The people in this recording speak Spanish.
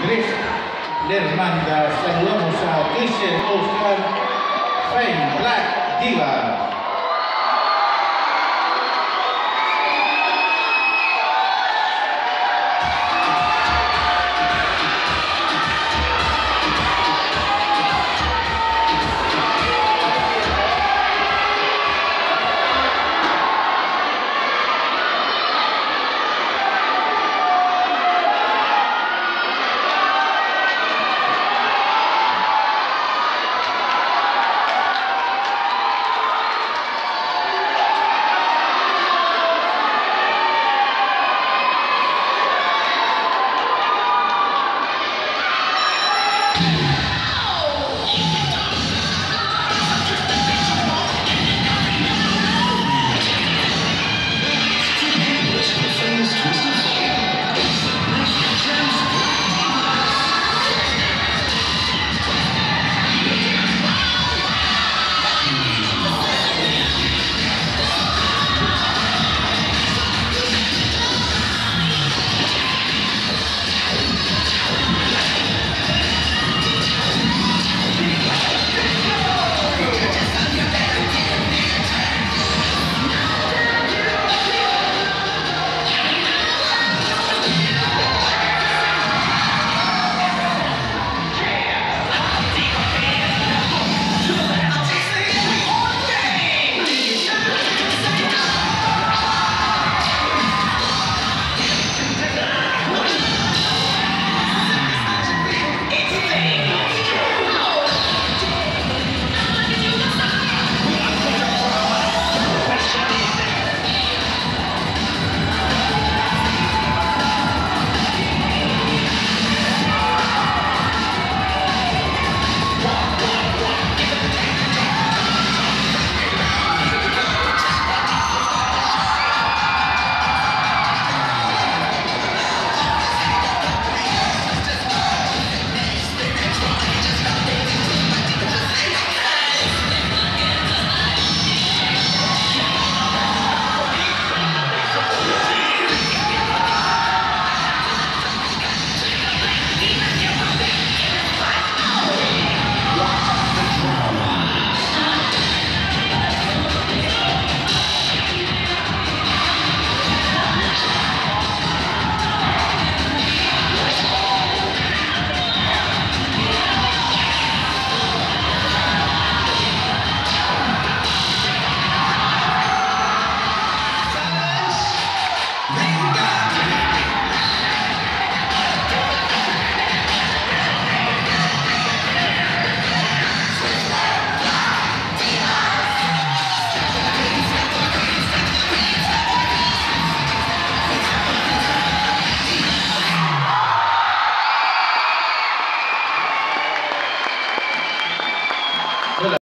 Andrés Lermanda. Saludamos a Kaiser Oscar Fame Black Diva.